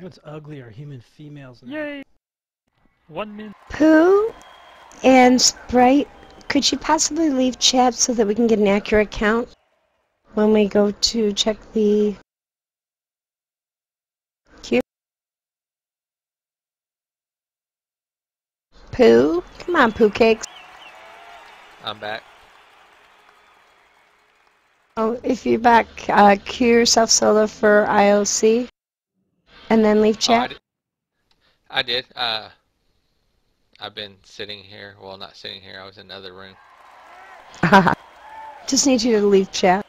What's ugly are human females? now? Yay! One minute. Pooh and Sprite, could you possibly leave chat so that we can get an accurate count when we go to check the queue? Pooh? Come on, Pooh Cakes. I'm back. Oh, if you're back, uh, queue yourself solo for IOC and then leave Oh, I chat. did. I did. Uh, I've been sitting here. Well, not sitting here. I was in another room. Just need you to leave chat.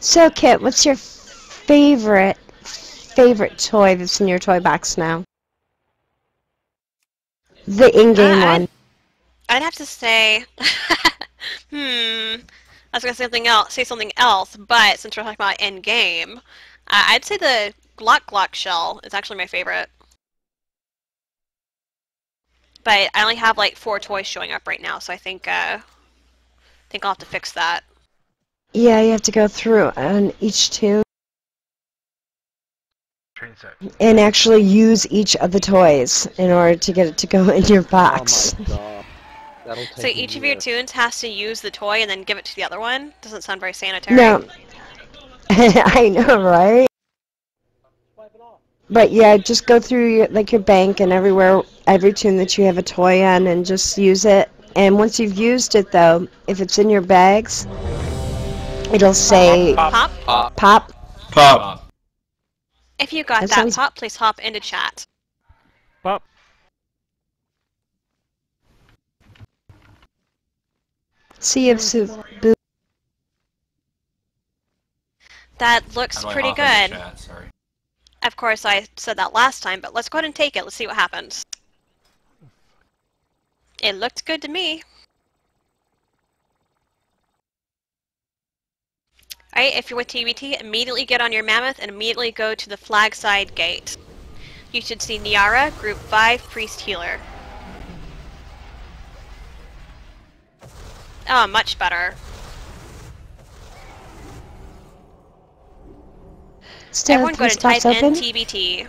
so, Kit, what's your favorite favorite toy that's in your toy box now? The in-game Uh, I- one. I'd have to say, hmm. I was gonna say something else. Say something else, but since we're talking about end game, uh, I'd say the Glock Glock shell is actually my favorite. But I only have like four toys showing up right now, so I think uh, think I'll have to fix that. Yeah, you have to go through on each two and actually use each of the toys in order to get it to go in your box. Oh my god. That'll take So each of your toons has to use the toy and then give it to the other one. Doesn't sound very sanitary. No. I know, right? But yeah, just go through your, like your bank and everywhere, every toon that you have a toy on, and just use it. And once you've used it, though, if it's in your bags, it'll say Pop. Pop. pop. Pop. If you got That that, sounds- pop, please hop into chat. See if Su- Boo. That looks How do I pretty hop into good. chat? Sorry. Of course, I said that last time, but let's go ahead and take it. Let's see what happens. It looked good to me. Alright, if you're with TBT, immediately get on your Mammoth and immediately go to the flag side gate. You should see Niara, Group 5, Priest Healer. Oh, much better. Still Everyone go three to type spots in. TBT.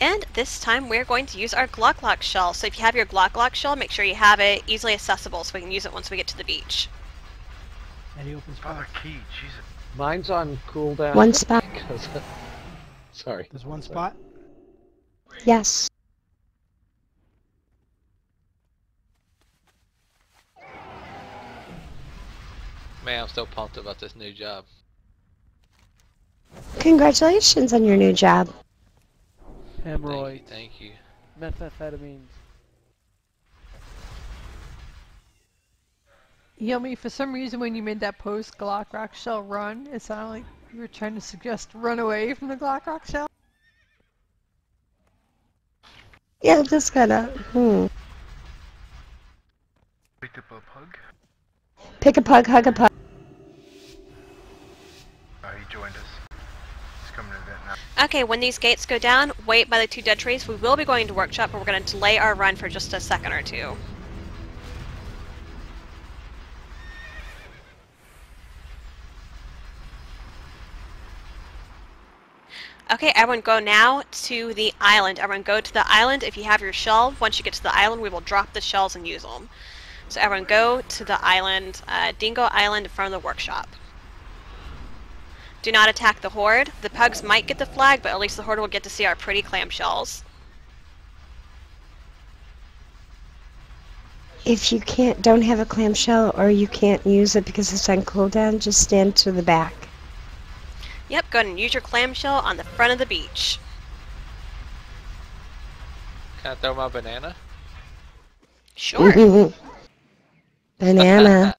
And this time we're going to use our Glock Lock shell. So if you have your Glock Lock shell, make sure you have it easily accessible so we can use it once we get to the beach. Any open Father spots? Key, Jesus. Mine's on cooldown. One spot. Sorry. There's one spot. Yes. Man, I'm still pumped about this new job. Congratulations on your new job. Thank you. Thank you. Methamphetamines. Yummy, for some reason when you made that post Glock Rock Shell run, it sounded like you were trying to suggest run away from the Glock Rock Shell. Yeah, just gotta. Hmm. Picked up a pug. Pick a pug, hug a pug. Uh, he joined us. He's coming to event now. Okay, when these gates go down, wait by the two dead trees. We will be going to workshop, but we're going to delay our run for just a second or two. Okay, everyone go now to the island. Everyone go to the island. If you have your shell, once you get to the island, we will drop the shells and use them. So everyone go to the island, uh, Dingo Island in front of the workshop. Do not attack the horde. The pugs might get the flag, but at least the horde will get to see our pretty clamshells. If you can't, don't have a clamshell or you can't use it because it's on cooldown, just stand to the back. Yep, go ahead and use your clamshell on the front of the beach. Can I throw my banana? Sure. Banana.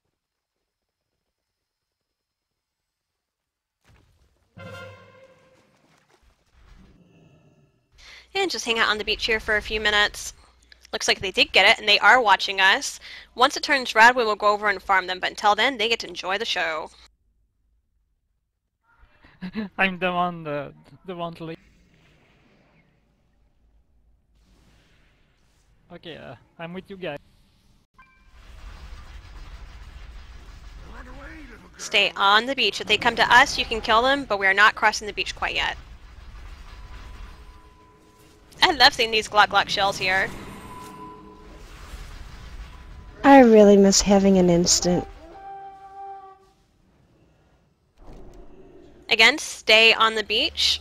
and just hang out on the beach here for a few minutes. Looks like they did get it, and they are watching us. Once it turns red, we will go over and farm them, but until then, they get to enjoy the show. I'm the one the the one to lead. Okay, uh, I'm with you guys. Stay on the beach. If they come to us, you can kill them, but we are not crossing the beach quite yet. I love seeing these Glock Glock shells here. I really miss having an instant. Again, stay on the beach.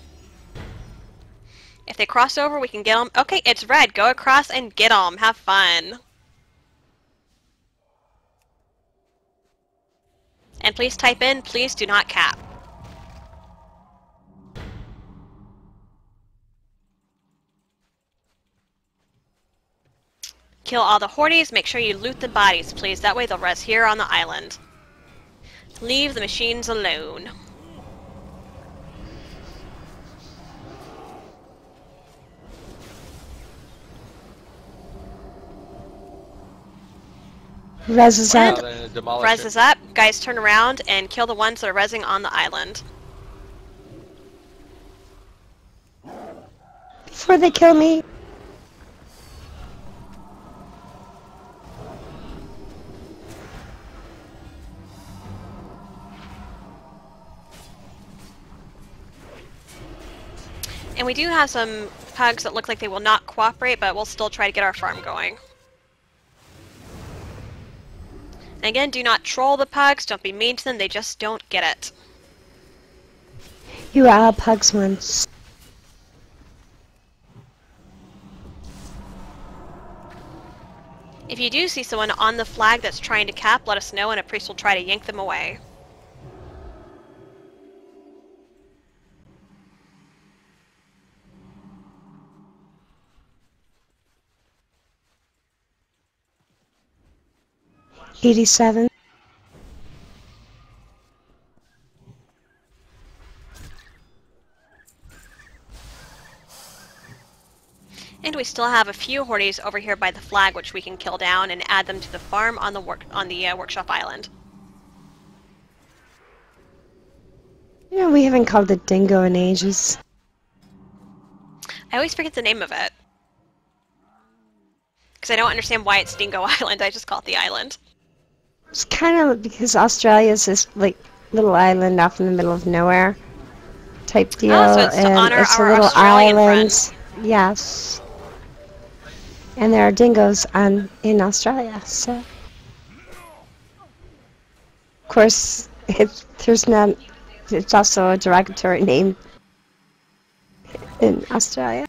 If they cross over, we can get them. Okay, it's red. Go across and get them. Have fun. And please type in, please do not cap. Kill all the hordes, make sure you loot the bodies, please. That way they'll rest here on the island. Leave the machines alone. Res is up. they're uh, gonna demolish Res it. is up. Guys, turn around and kill the ones that are resing on the island. Before they kill me. And we do have some pugs that look like they will not cooperate, but we'll still try to get our farm going. Again, do not troll the pugs. Don't be mean to them. They just don't get it. You are pugs once. If you do see someone on the flag that's trying to cap, let us know and a priest will try to yank them away. Eighty-seven. And we still have a few hordes over here by the flag, which we can kill down and add them to the farm on the work on the uh, workshop island. You know, we haven't called it dingo in ages. I always forget the name of it. Because I don't understand why it's Dingo Island, I just call it the island. It's kind of because Australia's this like little island off in the middle of nowhere type deal, Oh, so it's to and honor it's a little Australian island. Yes. And there are dingoes on in Australia, so. Of course, it, there's not. It's also a derogatory name in Australia.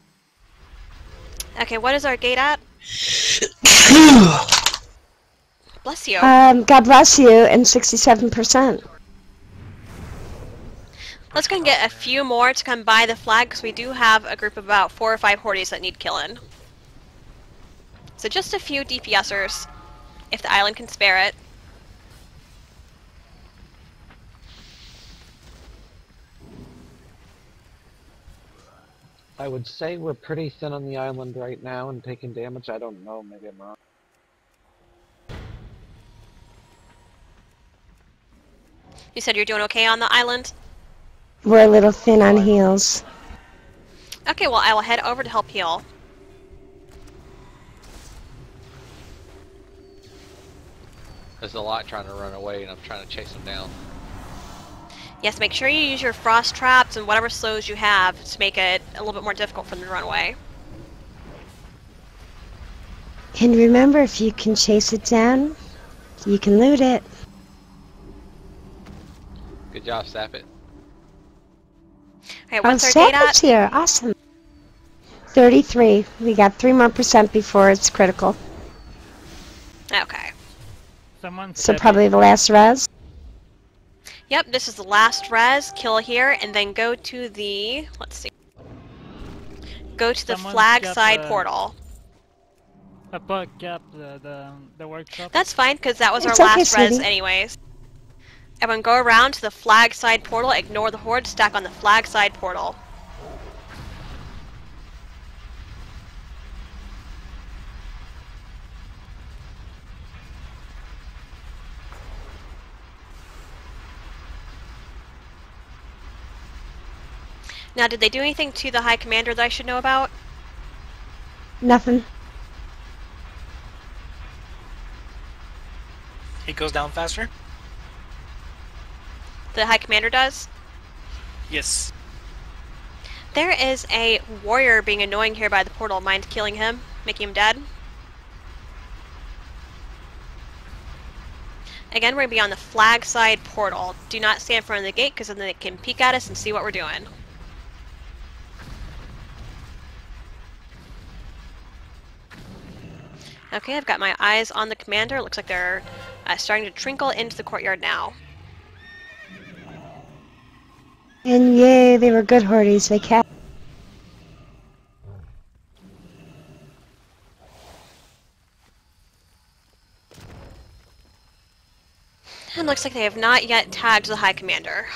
Okay, what is our gate at? Bless you. Um, God bless you, and 67%. Let's go and get a few more to come by the flag, because we do have a group of about four or five hordes that need killing. So just a few DPSers, if the island can spare it. I would say we're pretty thin on the island right now and taking damage. I don't know. Maybe I'm wrong. You said you're doing okay on the island? We're a little thin on heals. Okay, well I will head over to help heal. There's a lot trying to run away, and I'm trying to chase them down. Yes, make sure you use your frost traps and whatever slows you have to make it a little bit more difficult for them to run away. And remember, if you can chase it down, you can loot it. Good job, Sap it. Okay, Oh, what's our gate Sapper's at? here. Awesome. 33. We got three more percent before it's critical. Okay. Someone So probably the last res. Yep, this is the last res. Kill here, and then go to the... Let's see. Go to the Someone's flag side the- portal. a bug cap the the, the workshop. That's fine, because that was It's our okay, last res anyways. Everyone go around to the flag side portal, ignore the horde, stack on the flag side portal. Now, did they do anything to the High Commander that I should know about? Nothing. He goes down faster? The High Commander does? Yes. There is a warrior being annoying here by the portal. Mind killing him? Making him dead? Again, we're going to be on the flag side portal. Do not stand in front of the gate because then they can peek at us and see what we're doing. Okay, I've got my eyes on the commander. It looks like they're uh, starting to trinkle into the courtyard now. And yay, they were good hordes. They kept. And looks like they have not yet tagged the High Commander.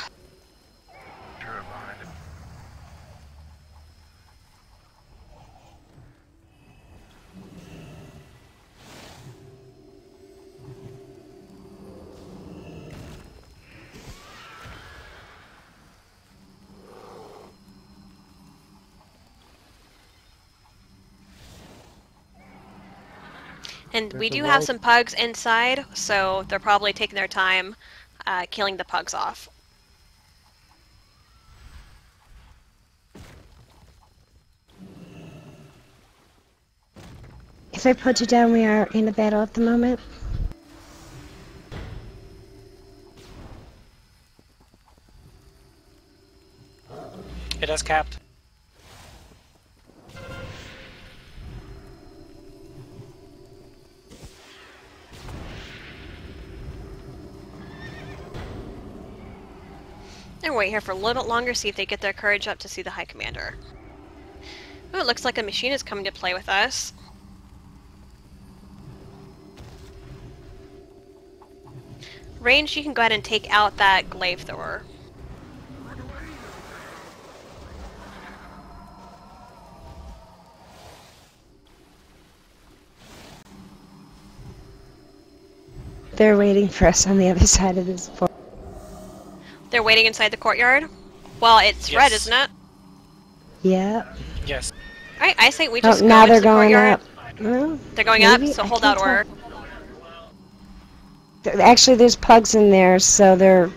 And we There's a do have some pugs inside, so they're probably taking their time uh, killing the pugs off. If I put you down, we are in a battle at the moment. It has capped. Wait here for a little bit longer, see if they get their courage up to see the High Commander. Oh, it looks like a machine is coming to play with us. Range, you can go ahead and take out that glaive thrower. They're waiting for us on the other side of this portal. They're waiting inside the courtyard. Well, it's red, isn't it? Yeah. Yes. Alright, I say we Oh, just go now into they're the going courtyard. up. Well, They're going Maybe, up, so I hold can't out order. Actually, there's pugs in there, so they're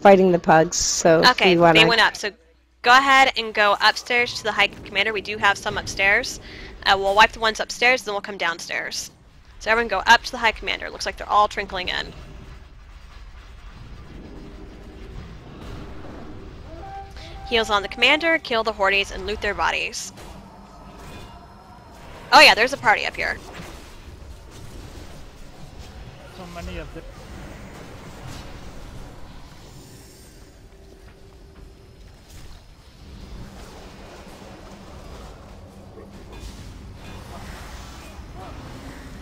fighting the pugs. So if Okay, you wanna... they went up. So go ahead and go upstairs to the High Commander. We do have some upstairs. Uh, we'll wipe the ones upstairs, then we'll come downstairs. So everyone go up to the High Commander. Looks like they're all trickling in. Heals on the Commander, kill the Hordes, and loot their bodies. Oh yeah, there's a party up here. So many of them.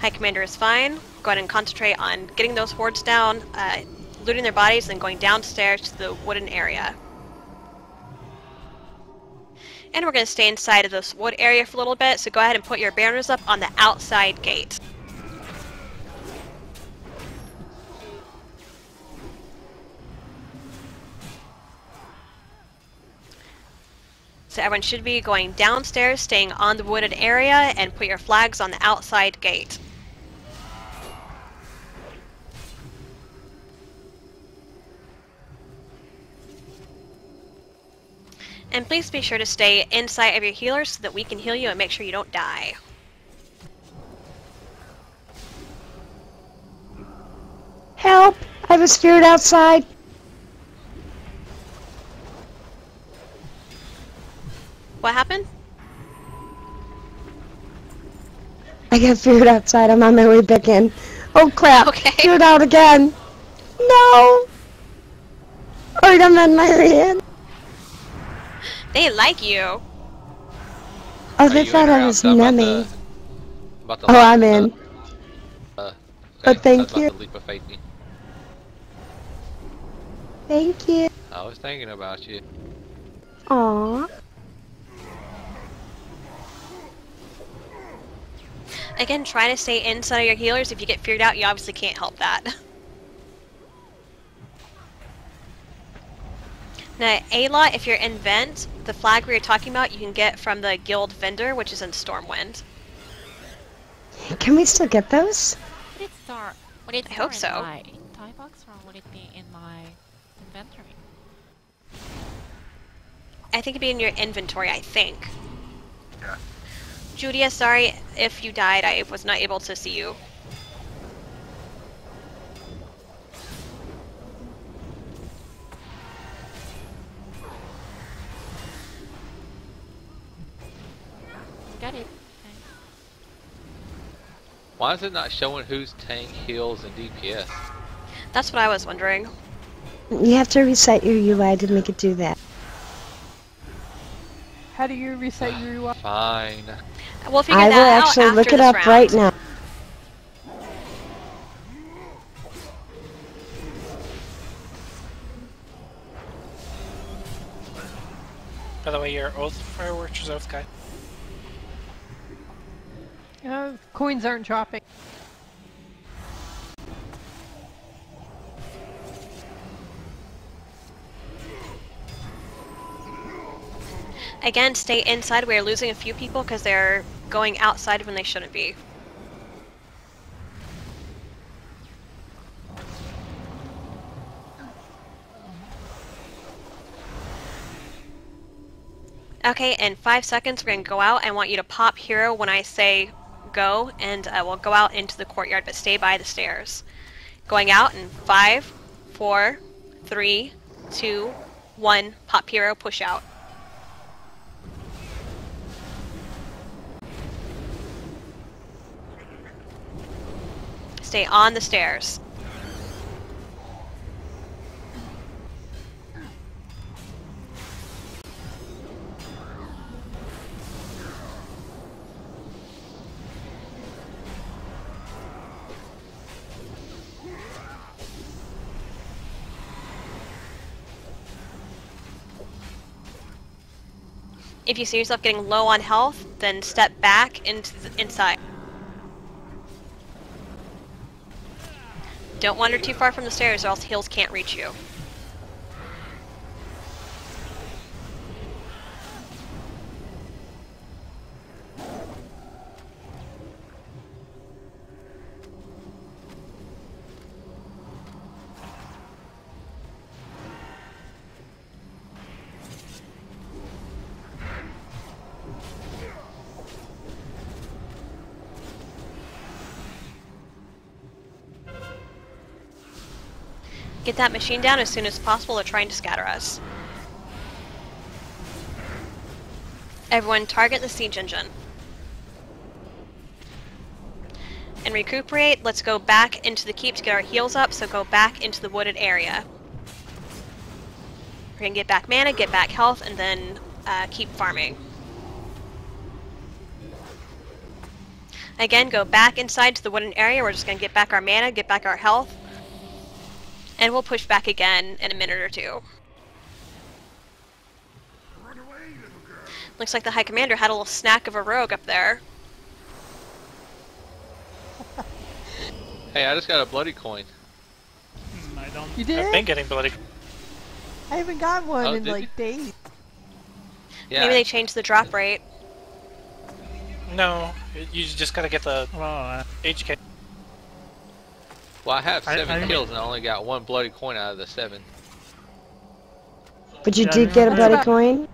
High Commander is fine. Go ahead and concentrate on getting those hordes down, uh, looting their bodies, and going downstairs to the wooden area. And we're going to stay inside of this wood area for a little bit, so go ahead and put your banners up on the outside gate. So everyone should be going downstairs, staying on the wooded area, and put your flags on the outside gate. And please be sure to stay inside of your healers so that we can heal you and make sure you don't die. Help! I was feared outside. What happened? I got feared outside. I'm on my way back in. Oh crap! Okay. Feared out again. No. Alright, I'm on my way in. They like you. Oh, they thought I was I'm nummy. to- about to Oh, launch I'm in. Uh, But thank you. leap of faith. Thank you. I was thinking about you. Aww. Again, try to stay inside of your healers. If you get feared out, you obviously can't help that. Now, Ayla, if you're in Vent, the flag we were talking about you can get from the guild vendor, which is in Stormwind. Can we still get those? Would it start? Would it I hope start so. in my toy box or would it be in my inventory? I think it'd be in your inventory, I think. Yeah. Judia, sorry if you died. I was not able to see you. Got it. Why is it not showing who's tank, heals, and DPS? That's what I was wondering. You have to reset your UI to make it do that. How do you reset your UI? Fine. We'll figure I will that out actually after look it up round. right now. By the way, your oath fireworks oath guy. Uh, coins aren't dropping. Again, stay inside. We're losing a few people because they're going outside when they shouldn't be. Okay, in five seconds, we're going to go out. I want you to pop hero when I say go, and uh, we'll go out into the courtyard, but stay by the stairs. Going out in five, four, three, two, one. Pop hero, push out. Stay on the stairs. If you see yourself getting low on health, then step back into the inside. Don't wander too far from the stairs or else heals can't reach you. Get that machine down as soon as possible. They're trying to scatter us. Everyone target the siege engine. And recuperate. Let's go back into the keep to get our heals up, so go back into the wooded area. We're gonna get back mana, get back health, and then uh, keep farming. Again, go back inside to the wooden area. We're just gonna get back our mana, get back our health, and we'll push back again in a minute or two. Looks like the High Commander had a little snack of a rogue up there. Hey, I just got a bloody coin. Hmm, I don't. You I've been getting bloody. I haven't got one Oh, in did you? like days. Yeah. Maybe they changed the drop rate. No, you just gotta get the Well, uh, HK. Well, I have seven I- kills and I only got one bloody coin out of the seven. But you Yeah, did get a yeah. bloody coin?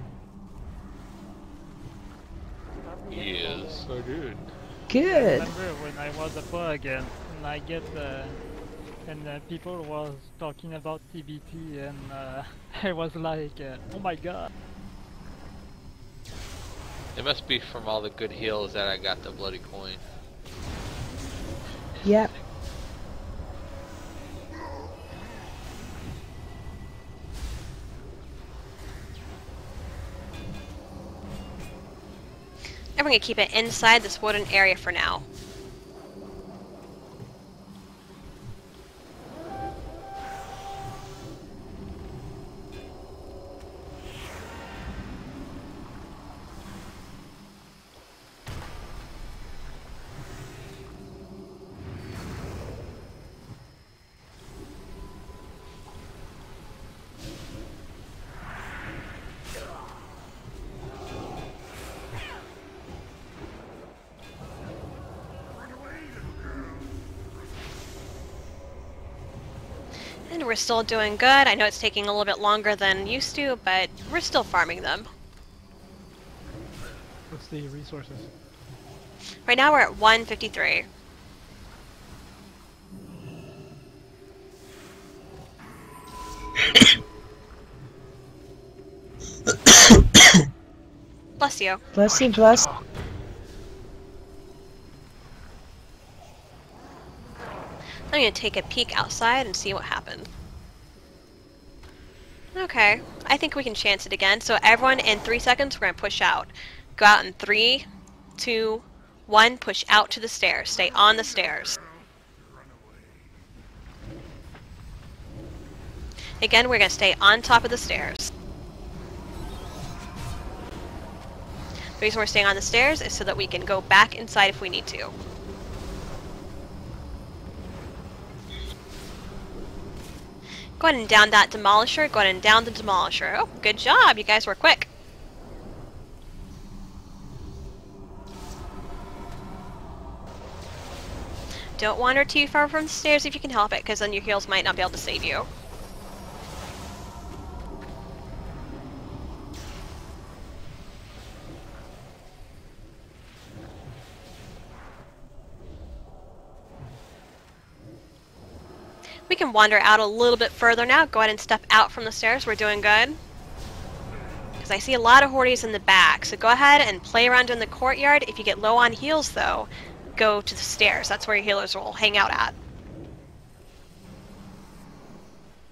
Yes, I did. Good. remember when I was a bug and, and I get uh, and uh, people was talking about TBT and uh, I was like, uh, oh my god. It must be from all the good heals that I got the bloody coin. Yep. We're gonna keep it inside this wooden area for now. Still doing good. I know it's taking a little bit longer than used to, but we're still farming them. What's the resources? Right now we're at 153. Bless you. Bless you, bless. I'm gonna take a peek outside and see what happened. Okay, I think we can chance it again. So everyone in three seconds, we're gonna push out. Go out in three, two, one, push out to the stairs. Stay on the stairs. Again, we're gonna stay on top of the stairs. The reason we're staying on the stairs is so that we can go back inside if we need to. Go ahead and down that demolisher. Go ahead and down the demolisher. Oh, good job. You guys were quick. Don't wander too far from the stairs if you can help it, because then your heals might not be able to save you. We can wander out a little bit further now. Go ahead and step out from the stairs. We're doing good. Because I see a lot of hordes in the back. So go ahead and play around in the courtyard. If you get low on heals, though, go to the stairs. That's where your healers will hang out at.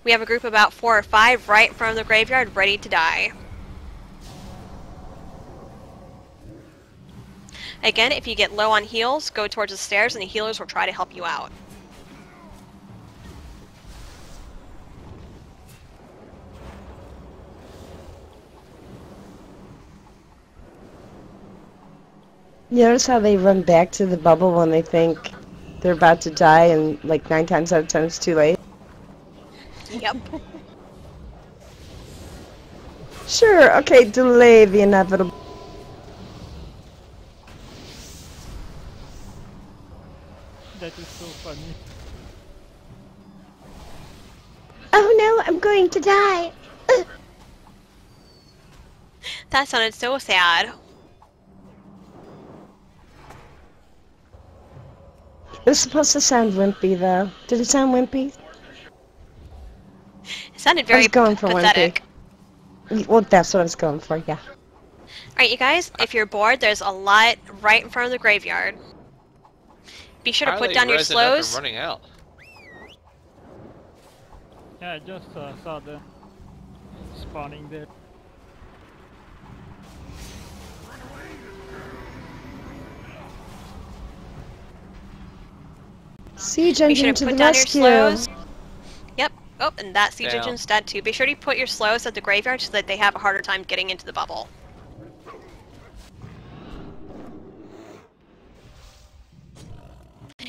We have a group of about four or five right in front of the graveyard, ready to die. Again, if you get low on heals, go towards the stairs and the healers will try to help you out. Notice how they run back to the bubble when they think they're about to die, and like nine times out of ten it's too late? Yep. Sure, okay, delay the inevitable. That is so funny. Oh no, I'm going to die! That sounded so sad. It was supposed to sound wimpy, though. Did it sound wimpy? It sounded very I very was going for pathetic. wimpy. Well, that's what I was going for, yeah. Alright, you guys, if you're bored, there's a lot right in front of the graveyard. Be sure to How are put down your resing up and slows. running out. Yeah, I just uh, saw the spawning there. Siege Be engine to to the put down your rescue! Yep. Oh, and that siege Down. engine's dead too. Be sure to put your slows at the graveyard so that they have a harder time getting into the bubble.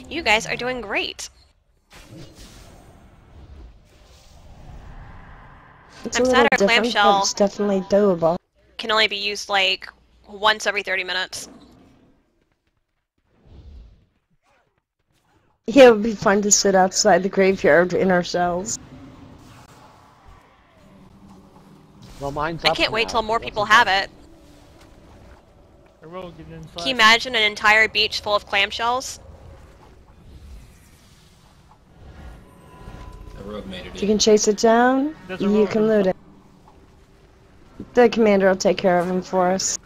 You guys are doing great. It's I'm a sad little our clamshell- but it's definitely doable. Can only be used like once every 30 minutes. Yeah, it would be fun to sit outside the graveyard in our cells. Well, mine's I can't wait till more people have it. I will get inside. Can you imagine an entire beach full of clamshells? The rogue made it If you can chase it down, you can loot it. The commander will take care of him for us.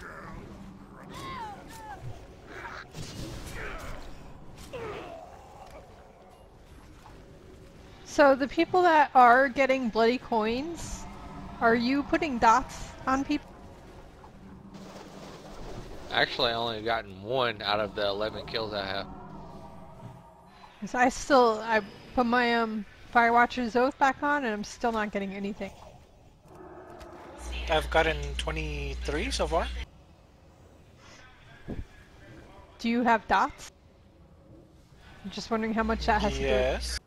So the people that are getting bloody coins, are you putting dots on people? Actually, I only gotten one out of the 11 kills I have. 'Cause I still I put my um Firewatcher's Oath back on and I'm still not getting anything. I've gotten 23 so far. Do you have dots? I'm just wondering how much that has Yes. to do.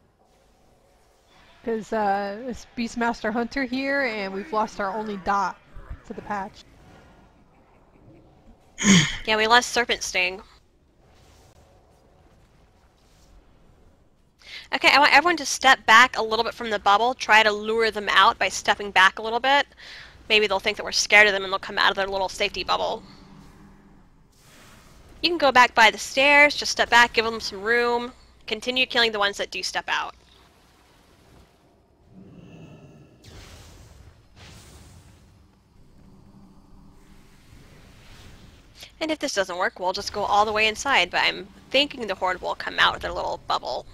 Because uh, it's Beastmaster Hunter here and we've lost our only dot to the patch. Yeah, we lost Serpent Sting. Okay, I want everyone to step back a little bit from the bubble. Try to lure them out by stepping back a little bit. Maybe they'll think that we're scared of them and they'll come out of their little safety bubble. You can go back by the stairs, just step back, give them some room. Continue killing the ones that do step out. And if this doesn't work, we'll just go all the way inside, but I'm thinking the Horde will come out of their little bubble.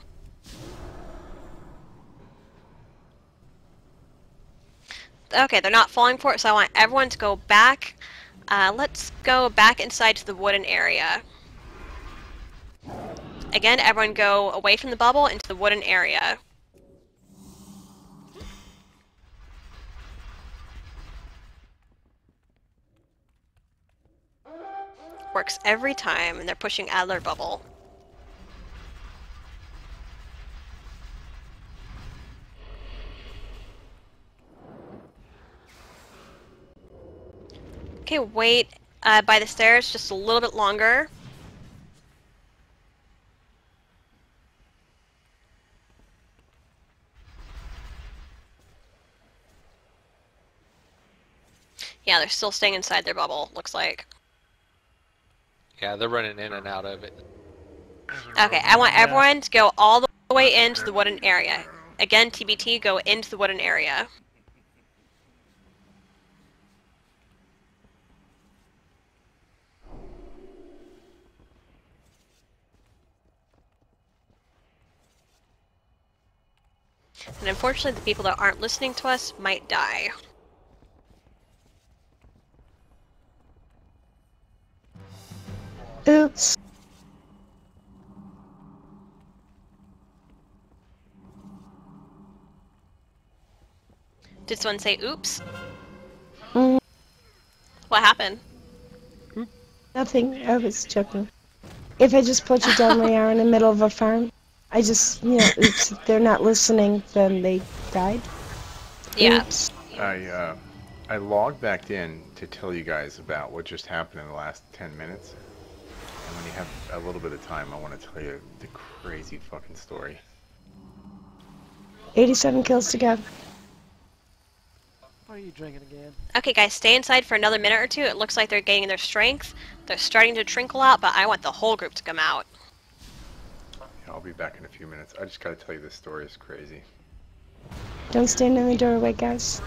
Okay, they're not falling for it, so I want everyone to go back. Uh, let's go back inside to the wooden area. Again, everyone go away from the bubble into the wooden area. Works every time, and they're pushing their bubble. Okay, wait uh, by the stairs just a little bit longer. Yeah, they're still staying inside their bubble, looks like. Yeah, they're running in and out of it. Okay, I want everyone to go all the way into the wooden area. Again, TBT, go into the wooden area. And unfortunately, the people that aren't listening to us might die. Oops. Did someone say oops? Mm, What happened? nothing. I was joking. If I just put you down where you are in the middle of a farm, I just, you know, oops, if they're not listening, then they died. Yeah. Oops. I uh, I logged back in to tell you guys about what just happened in the last 10 minutes. And when you have a little bit of time, I want to tell you the crazy fucking story. 87 kills to go. What are you drinking again? Okay, guys, stay inside for another minute or two. It looks like they're gaining their strength. They're starting to trinkle out, but I want the whole group to come out. Yeah, I'll be back in a few minutes. I just gotta tell you this story is crazy. Don't stand in the doorway, guys.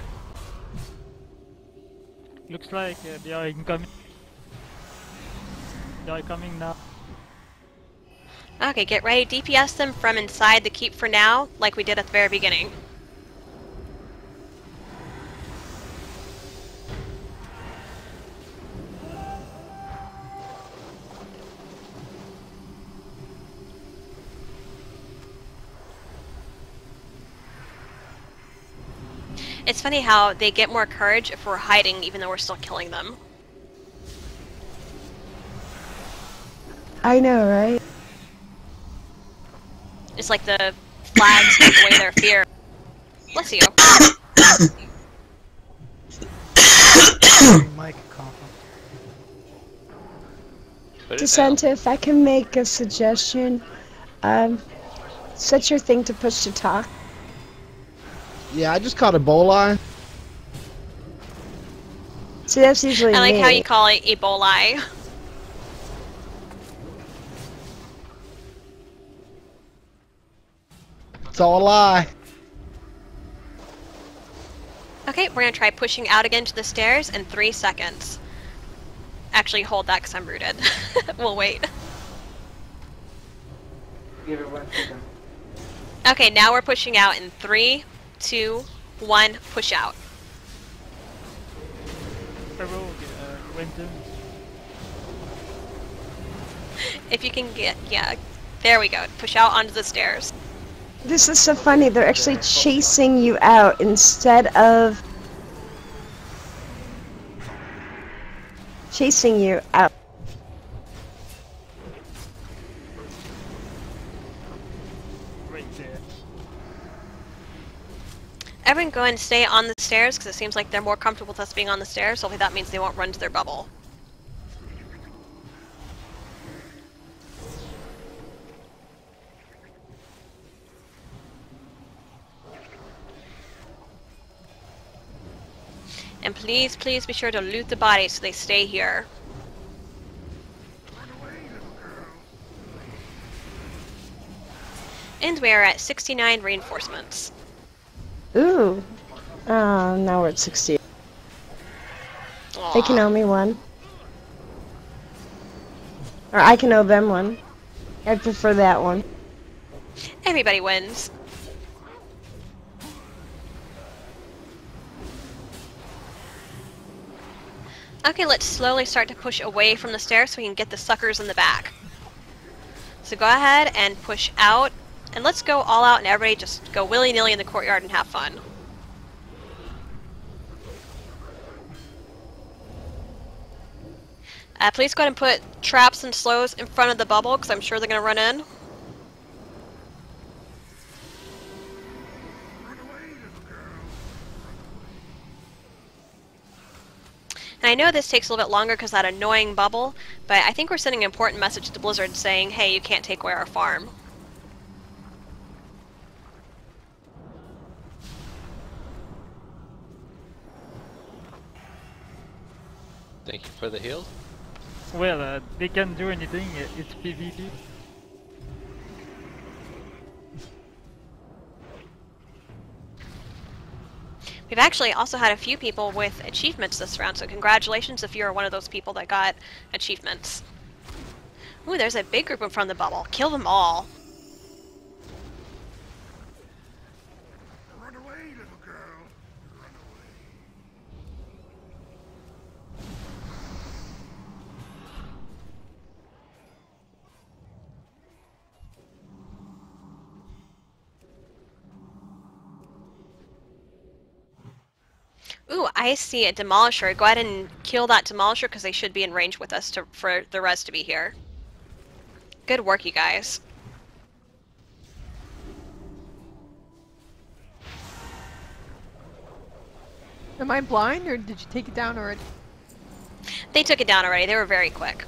Looks like uh, they are incoming. Coming now. Okay, get ready. DPS them from inside the keep for now, like we did at the very beginning. It's funny how they get more courage if we're hiding even though we're still killing them. I know, right? It's like the flags take away their fear. Bless you. Mike coughing. Put it down. DeSanta, if I can make a suggestion, um, set your thing to push to talk. Yeah, I just caught Ebola. See, that's usually I like me. how you call it Ebola. all a lie. Okay, we're gonna try pushing out again to the stairs in three seconds. Actually, hold that because I'm rooted. we'll wait. Give it one second. Okay, now we're pushing out in three, two, one, push out. A rogue uh, went in. If you can get, yeah, there we go. Push out onto the stairs. This is so funny. They're actually chasing you out instead of chasing you out. Everyone go and stay on the stairs because it seems like they're more comfortable with us being on the stairs. Hopefully that means they won't run to their bubble. And please, please be sure to loot the bodies so they stay here. And we are at 69 reinforcements. Ooh. Oh, now we're at 60. They can owe me one. Or I can owe them one. I prefer that one. Everybody wins. Okay, let's slowly start to push away from the stairs so we can get the suckers in the back. So go ahead and push out, and let's go all out and everybody just go willy-nilly in the courtyard and have fun. Uh, please go ahead and put traps and slows in front of the bubble, because I'm sure they're going to run in. And I know this takes a little bit longer because that annoying bubble, but I think we're sending an important message to Blizzard saying, hey, you can't take away our farm. Thank you for the heal. Well, uh, they can't do anything. uh, It's PvP. We've actually also had a few people with achievements this round, so congratulations if you're one of those people that got achievements. Ooh, there's a big group in front of the bubble. Kill them all. I see a Demolisher. Go ahead and kill that Demolisher because they should be in range with us to, for the rest to be here. Good work, you guys. Am I blind or did you take it down already? They took it down already. They were very quick.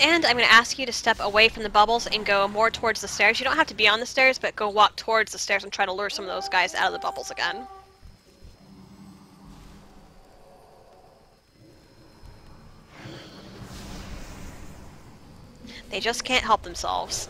And I'm going to ask you to step away from the bubbles and go more towards the stairs. You don't have to be on the stairs, but go walk towards the stairs and try to lure some of those guys out of the bubbles again. They just can't help themselves.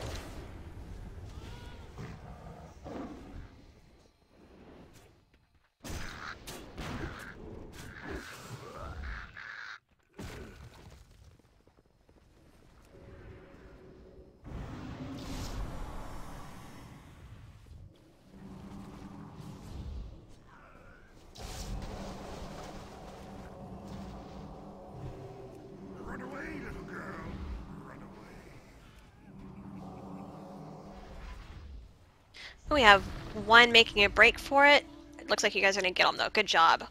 We have one making a break for it. It looks like you guys are gonna get them though. Good job.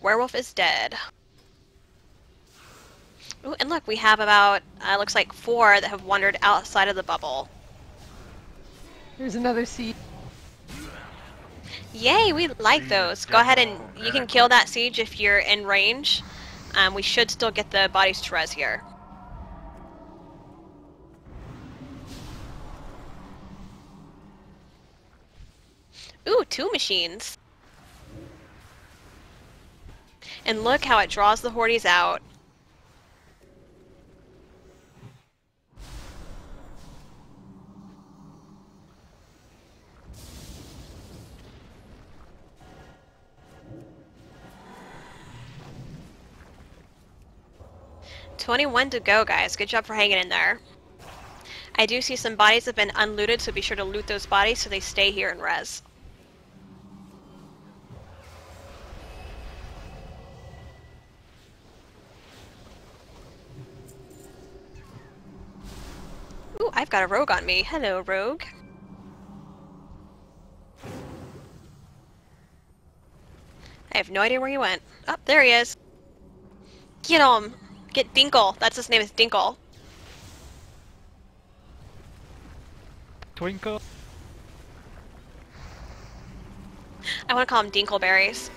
Werewolf is dead. Ooh, and look, we have about, uh, looks like four that have wandered outside of the bubble. There's another siege. Yay, we like those. Go ahead and you can kill that siege if you're in range. Um, we should still get the bodies to res here. Ooh, two machines. And look how it draws the Hordes out. Twenty-one to go, guys. Good job for hanging in there. I do see some bodies have been unlooted, so be sure to loot those bodies so they stay here in res. Ooh, I've got a rogue on me. Hello, rogue. I have no idea where he went. Oh, there he is. Get him! Get Dinkle. That's his name is Dinkle. Twinkle. I want to call him Dinkleberries.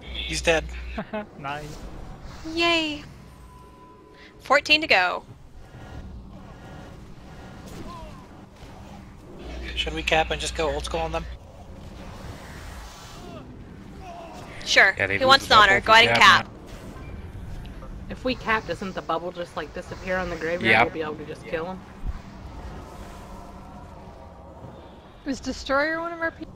He's dead. nice. Yay! 14 to go. Should we cap and just go old school on them? Sure. Yeah, Who wants the the honor? Go ahead and capping cap. If we cap, doesn't the bubble just like disappear on the graveyard? Yep. We'll be able to just kill him. Was Destroyer one of our people?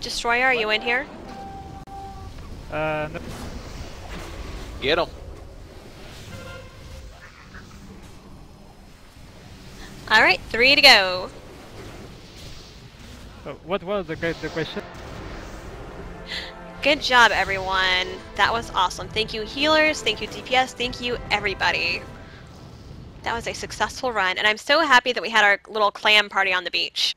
Destroyer, are you in here? Uh, no. Get him. All right, three to go. Uh, what was the, the question? Good job, everyone. That was awesome. Thank you, healers. Thank you, DPS. Thank you, everybody. That was a successful run, and I'm so happy that we had our little clam party on the beach.